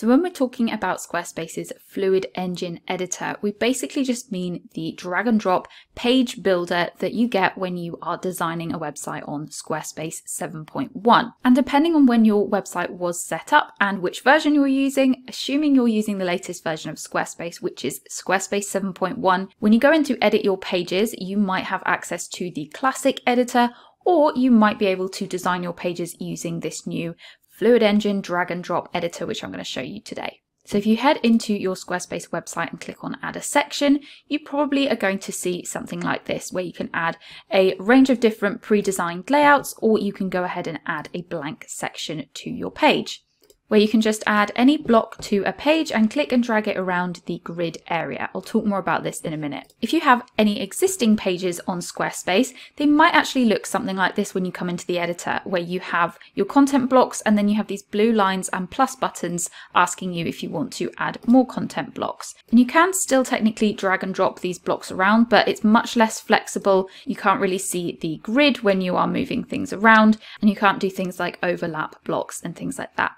So when we're talking about Squarespace's Fluid Engine Editor, we basically just mean the drag and drop page builder that you get when you are designing a website on Squarespace 7.1. And depending on when your website was set up and which version you're using, assuming you're using the latest version of Squarespace, which is Squarespace 7.1, when you go in to edit your pages, you might have access to the classic editor or you might be able to design your pages using this new Fluid Engine drag and drop editor, which I'm going to show you today. So if you head into your Squarespace website and click on add a section, you probably are going to see something like this where you can add a range of different pre-designed layouts or you can go ahead and add a blank section to your page where you can just add any block to a page and click and drag it around the grid area. I'll talk more about this in a minute. If you have any existing pages on Squarespace, they might actually look something like this when you come into the editor, where you have your content blocks and then you have these blue lines and plus buttons asking you if you want to add more content blocks. And you can still technically drag and drop these blocks around, but it's much less flexible. You can't really see the grid when you are moving things around, and you can't do things like overlap blocks and things like that.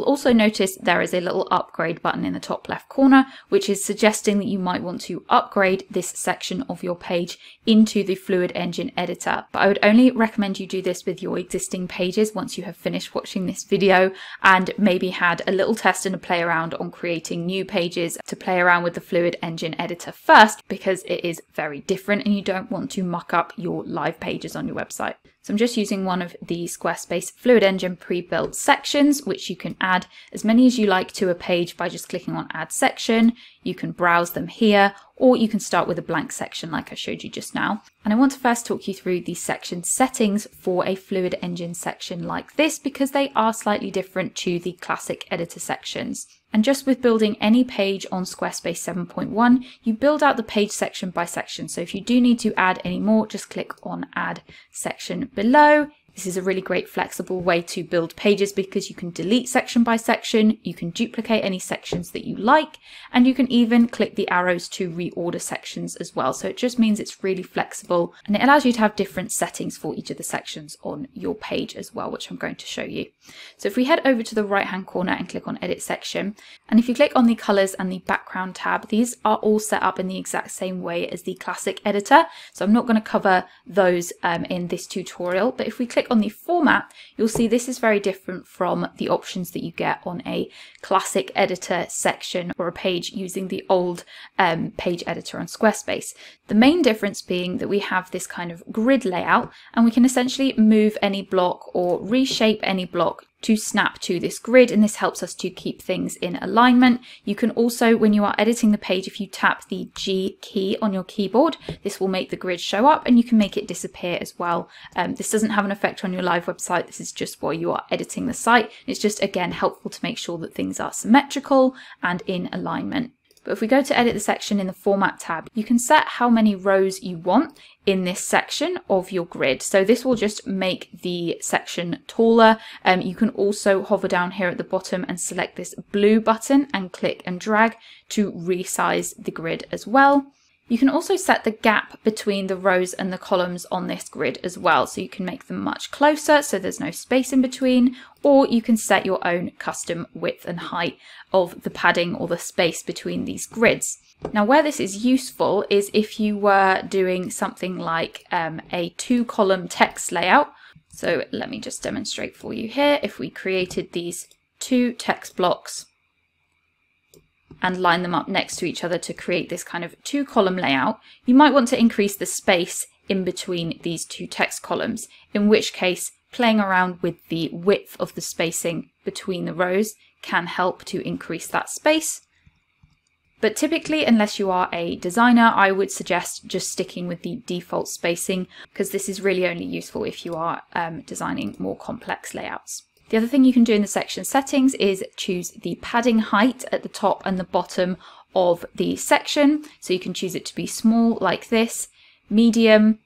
Also notice there is a little upgrade button in the top left corner, which is suggesting that you might want to upgrade this section of your page into the Fluid Engine editor. But I would only recommend you do this with your existing pages once you have finished watching this video and maybe had a little test and a play around on creating new pages to play around with the Fluid Engine editor first because it is very different and you don't want to muck up your live pages on your website. So I'm just using one of the Squarespace Fluid Engine pre-built sections, which you can add as many as you like to a page by just clicking on add section. You can browse them here, or you can start with a blank section like I showed you just now. And I want to first talk you through the section settings for a Fluid Engine section like this because they are slightly different to the classic editor sections. And just with building any page on Squarespace 7.1, you build out the page section by section. So if you do need to add any more, just click on add section below. This is a really great flexible way to build pages because you can delete section by section, you can duplicate any sections that you like, and you can even click the arrows to reorder sections as well. So it just means it's really flexible and it allows you to have different settings for each of the sections on your page as well, which I'm going to show you. So if we head over to the right hand corner and click on edit section, and if you click on the colors and the background tab, these are all set up in the exact same way as the classic editor. So I'm not going to cover those um, in this tutorial, but if we click click on the format, you'll see this is very different from the options that you get on a classic editor section or a page using the old um, page editor on Squarespace. The main difference being that we have this kind of grid layout and we can essentially move any block or reshape any block to snap to this grid and this helps us to keep things in alignment. You can also, when you are editing the page, if you tap the G key on your keyboard, this will make the grid show up and you can make it disappear as well. Um, this doesn't have an effect on your live website. This is just while you are editing the site. It's just, again, helpful to make sure that things are symmetrical and in alignment. But if we go to edit the section in the format tab, you can set how many rows you want in this section of your grid. So this will just make the section taller. Um, you can also hover down here at the bottom and select this blue button and click and drag to resize the grid as well. You can also set the gap between the rows and the columns on this grid as well. So you can make them much closer so there's no space in between, or you can set your own custom width and height of the padding or the space between these grids. Now where this is useful is if you were doing something like um, a two column text layout. So let me just demonstrate for you here. If we created these two text blocks and line them up next to each other to create this kind of two column layout, you might want to increase the space in between these two text columns, in which case playing around with the width of the spacing between the rows can help to increase that space. But typically, unless you are a designer, I would suggest just sticking with the default spacing because this is really only useful if you are um, designing more complex layouts. The other thing you can do in the section settings is choose the padding height at the top and the bottom of the section. So you can choose it to be small like this, medium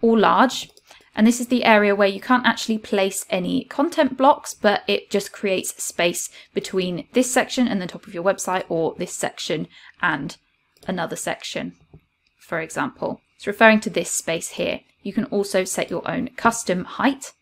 or large. And this is the area where you can't actually place any content blocks, but it just creates space between this section and the top of your website or this section and another section, for example. It's referring to this space here. You can also set your own custom height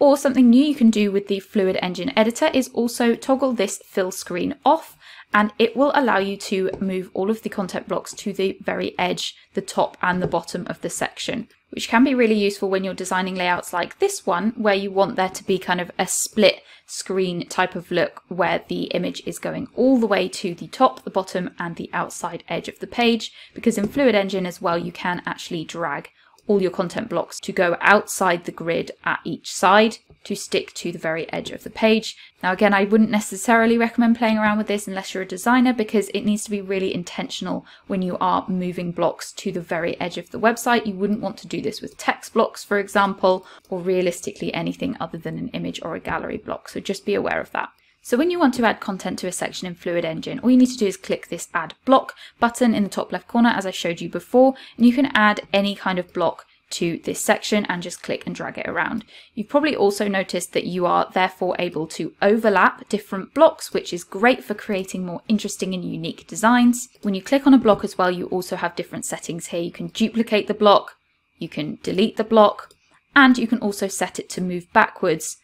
Or something new you can do with the Fluid Engine editor is also toggle this fill screen off and it will allow you to move all of the content blocks to the very edge, the top and the bottom of the section, which can be really useful when you're designing layouts like this one, where you want there to be kind of a split screen type of look where the image is going all the way to the top, the bottom and the outside edge of the page, because in Fluid Engine as well, you can actually drag all your content blocks to go outside the grid at each side to stick to the very edge of the page. Now again, I wouldn't necessarily recommend playing around with this unless you're a designer because it needs to be really intentional when you are moving blocks to the very edge of the website. You wouldn't want to do this with text blocks, for example, or realistically anything other than an image or a gallery block. So just be aware of that. So when you want to add content to a section in Fluid Engine, all you need to do is click this Add Block button in the top left corner, as I showed you before, and you can add any kind of block to this section and just click and drag it around. You've probably also noticed that you are therefore able to overlap different blocks, which is great for creating more interesting and unique designs. When you click on a block as well, you also have different settings here. You can duplicate the block, you can delete the block, and you can also set it to move backwards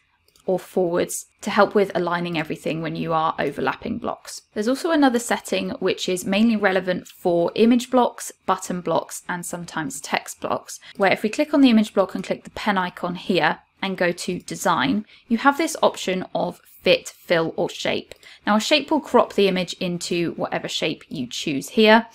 or forwards to help with aligning everything when you are overlapping blocks. There's also another setting which is mainly relevant for image blocks, button blocks, and sometimes text blocks, where if we click on the image block and click the pen icon here and go to design, you have this option of fit, fill, or shape. Now a shape will crop the image into whatever shape you choose here.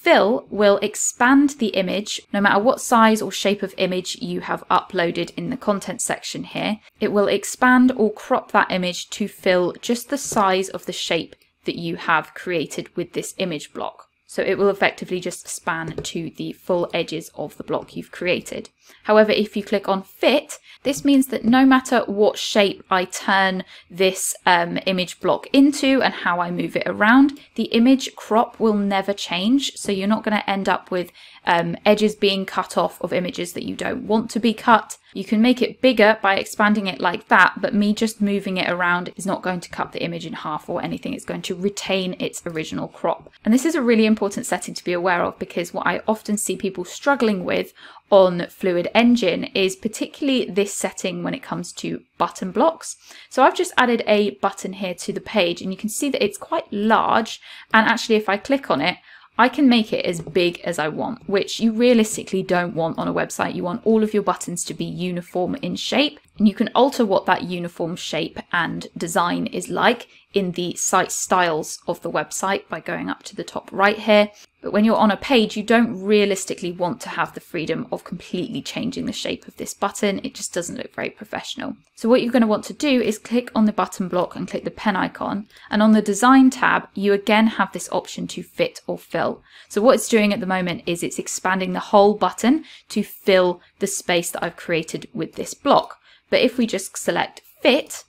Fill will expand the image no matter what size or shape of image you have uploaded in the content section here. It will expand or crop that image to fill just the size of the shape that you have created with this image block. So it will effectively just span to the full edges of the block you've created. However, if you click on fit, this means that no matter what shape I turn this um, image block into and how I move it around, the image crop will never change. So you're not going to end up with um, edges being cut off of images that you don't want to be cut. You can make it bigger by expanding it like that, but me just moving it around is not going to cut the image in half or anything. It's going to retain its original crop. And this is a really important setting to be aware of because what I often see people struggling with on Fluid Engine is particularly this setting when it comes to button blocks. So I've just added a button here to the page and you can see that it's quite large and actually if I click on it I can make it as big as I want, which you realistically don't want on a website. You want all of your buttons to be uniform in shape, and you can alter what that uniform shape and design is like in the site styles of the website by going up to the top right here. But when you're on a page, you don't realistically want to have the freedom of completely changing the shape of this button. It just doesn't look very professional. So what you're going to want to do is click on the button block and click the pen icon. And on the design tab, you again have this option to fit or fill. So what it's doing at the moment is it's expanding the whole button to fill the space that I've created with this block. But if we just select fit,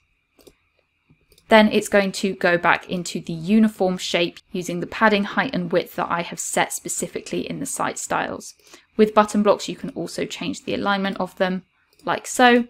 then it's going to go back into the uniform shape using the padding height and width that I have set specifically in the site styles. With button blocks, you can also change the alignment of them like so.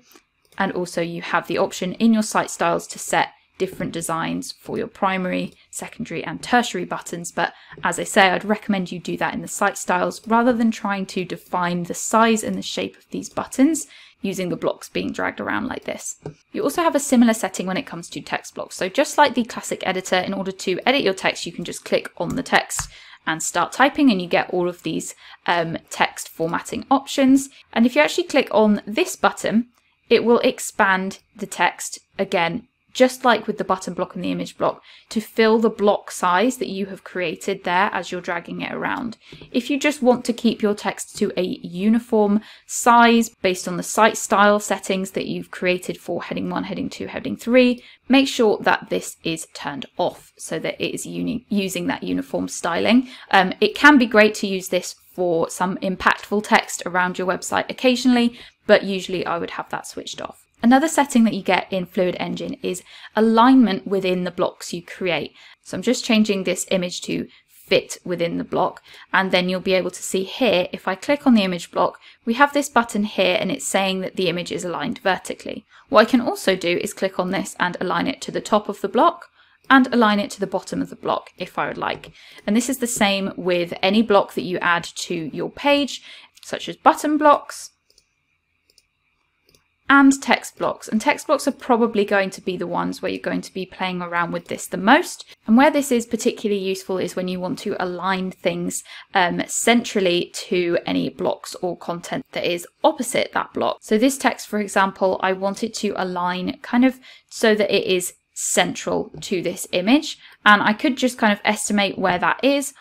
And also you have the option in your site styles to set different designs for your primary, secondary and tertiary buttons. But as I say, I'd recommend you do that in the site styles rather than trying to define the size and the shape of these buttons using the blocks being dragged around like this. You also have a similar setting when it comes to text blocks. So just like the classic editor, in order to edit your text, you can just click on the text and start typing and you get all of these um, text formatting options. And if you actually click on this button, it will expand the text again just like with the button block and the image block, to fill the block size that you have created there as you're dragging it around. If you just want to keep your text to a uniform size based on the site style settings that you've created for heading 1, heading 2, heading 3, make sure that this is turned off so that it is using that uniform styling. Um, it can be great to use this for some impactful text around your website occasionally, but usually I would have that switched off. Another setting that you get in Fluid Engine is alignment within the blocks you create. So I'm just changing this image to fit within the block and then you'll be able to see here if I click on the image block we have this button here and it's saying that the image is aligned vertically. What I can also do is click on this and align it to the top of the block and align it to the bottom of the block if I would like. And this is the same with any block that you add to your page such as button blocks and text blocks. And text blocks are probably going to be the ones where you're going to be playing around with this the most. And where this is particularly useful is when you want to align things um, centrally to any blocks or content that is opposite that block. So this text, for example, I want it to align kind of so that it is central to this image. And I could just kind of estimate where that is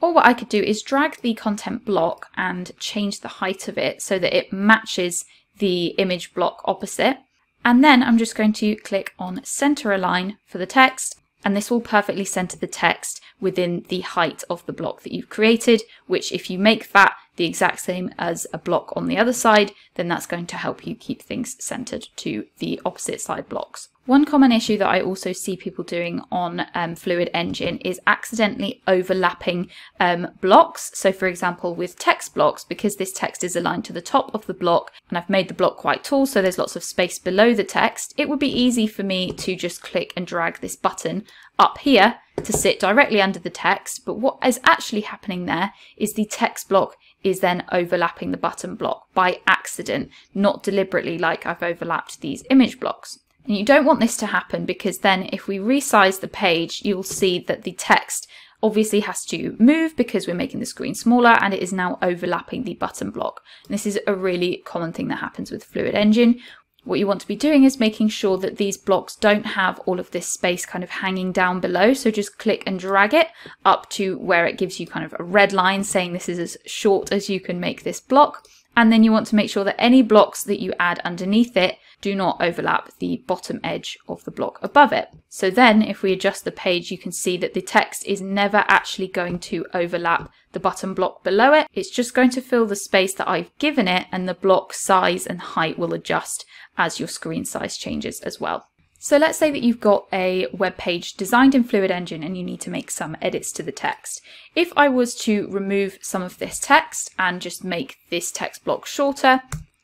or what I could do is drag the content block and change the height of it so that it matches the image block opposite. And then I'm just going to click on center align for the text and this will perfectly center the text within the height of the block that you've created, which if you make that the exact same as a block on the other side, then that's going to help you keep things centered to the opposite side blocks. One common issue that I also see people doing on um, Fluid Engine is accidentally overlapping um, blocks. So for example, with text blocks, because this text is aligned to the top of the block and I've made the block quite tall, so there's lots of space below the text, it would be easy for me to just click and drag this button up here to sit directly under the text. But what is actually happening there is the text block is then overlapping the button block by accident, not deliberately like I've overlapped these image blocks. And you don't want this to happen because then if we resize the page, you'll see that the text obviously has to move because we're making the screen smaller and it is now overlapping the button block. And this is a really common thing that happens with Fluid Engine. What you want to be doing is making sure that these blocks don't have all of this space kind of hanging down below. So just click and drag it up to where it gives you kind of a red line saying this is as short as you can make this block. And then you want to make sure that any blocks that you add underneath it do not overlap the bottom edge of the block above it. So then if we adjust the page, you can see that the text is never actually going to overlap the bottom block below it. It's just going to fill the space that I've given it and the block size and height will adjust as your screen size changes as well. So let's say that you've got a web page designed in Fluid Engine and you need to make some edits to the text. If I was to remove some of this text and just make this text block shorter,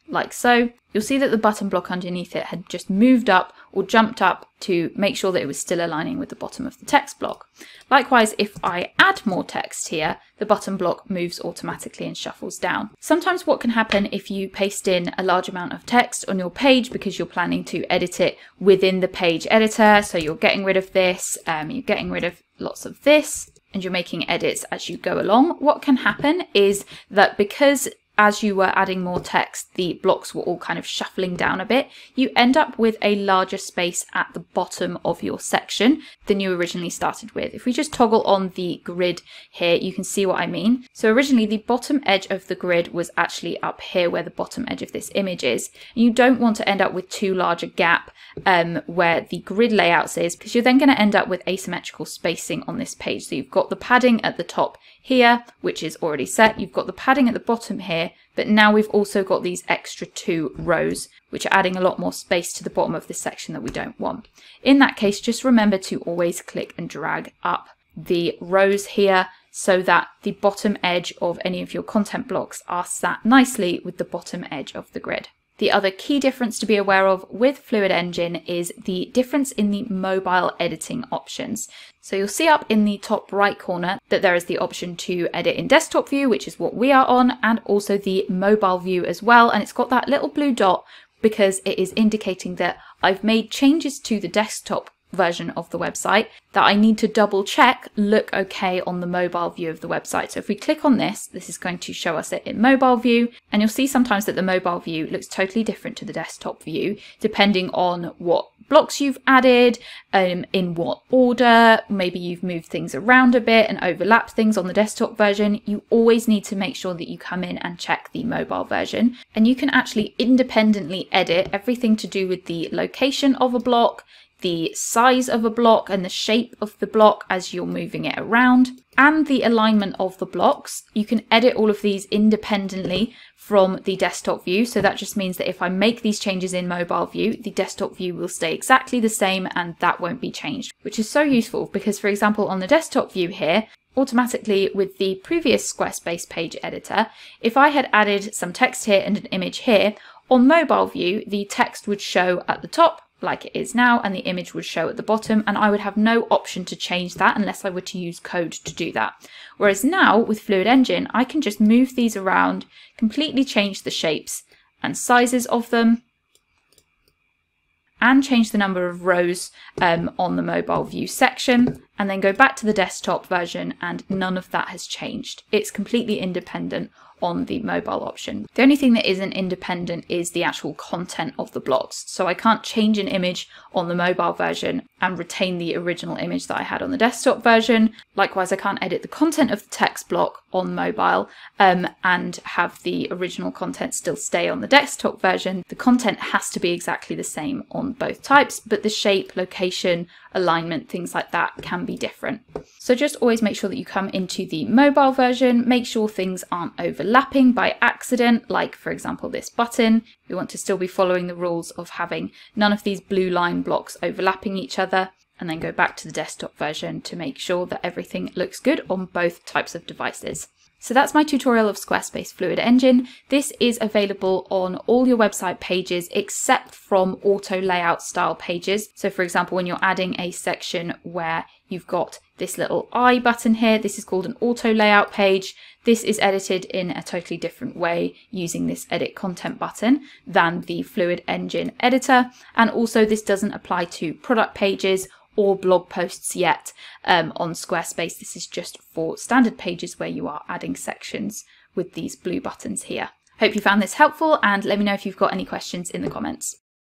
like so, you'll see that the button block underneath it had just moved up or jumped up to make sure that it was still aligning with the bottom of the text block. Likewise, if I add more text here, the button block moves automatically and shuffles down. Sometimes what can happen if you paste in a large amount of text on your page because you're planning to edit it within the page editor, so you're getting rid of this, um, you're getting rid of lots of this, and you're making edits as you go along, what can happen is that because as you were adding more text, the blocks were all kind of shuffling down a bit, you end up with a larger space at the bottom of your section than you originally started with. If we just toggle on the grid here, you can see what I mean. So originally the bottom edge of the grid was actually up here where the bottom edge of this image is. And you don't want to end up with too large a gap um, where the grid layouts is because you're then going to end up with asymmetrical spacing on this page. So you've got the padding at the top here, which is already set. You've got the padding at the bottom here, but now we've also got these extra two rows, which are adding a lot more space to the bottom of this section that we don't want. In that case, just remember to always click and drag up the rows here so that the bottom edge of any of your content blocks are sat nicely with the bottom edge of the grid. The other key difference to be aware of with Fluid Engine is the difference in the mobile editing options. So you'll see up in the top right corner that there is the option to edit in desktop view, which is what we are on, and also the mobile view as well. And it's got that little blue dot because it is indicating that I've made changes to the desktop version of the website that I need to double check look okay on the mobile view of the website. So if we click on this, this is going to show us it in mobile view and you'll see sometimes that the mobile view looks totally different to the desktop view depending on what blocks you've added, um, in what order, maybe you've moved things around a bit and overlapped things on the desktop version. You always need to make sure that you come in and check the mobile version and you can actually independently edit everything to do with the location of a block, the size of a block and the shape of the block as you're moving it around, and the alignment of the blocks. You can edit all of these independently from the desktop view. So that just means that if I make these changes in mobile view, the desktop view will stay exactly the same and that won't be changed, which is so useful because for example, on the desktop view here, automatically with the previous Squarespace page editor, if I had added some text here and an image here, on mobile view, the text would show at the top like it is now and the image would show at the bottom and I would have no option to change that unless I were to use code to do that. Whereas now with Fluid Engine, I can just move these around, completely change the shapes and sizes of them and change the number of rows um, on the mobile view section and then go back to the desktop version and none of that has changed. It's completely independent on the mobile option. The only thing that isn't independent is the actual content of the blocks. So I can't change an image on the mobile version and retain the original image that I had on the desktop version. Likewise, I can't edit the content of the text block on mobile um, and have the original content still stay on the desktop version. The content has to be exactly the same on both types, but the shape, location, alignment, things like that can be different. So just always make sure that you come into the mobile version, make sure things aren't overlapping by accident, like for example this button. We want to still be following the rules of having none of these blue line blocks overlapping each other and then go back to the desktop version to make sure that everything looks good on both types of devices. So that's my tutorial of Squarespace Fluid Engine. This is available on all your website pages except from auto layout style pages. So for example, when you're adding a section where you've got this little I button here, this is called an auto layout page. This is edited in a totally different way using this edit content button than the Fluid Engine editor. And also this doesn't apply to product pages or blog posts yet um, on Squarespace. This is just for standard pages where you are adding sections with these blue buttons here. Hope you found this helpful and let me know if you've got any questions in the comments.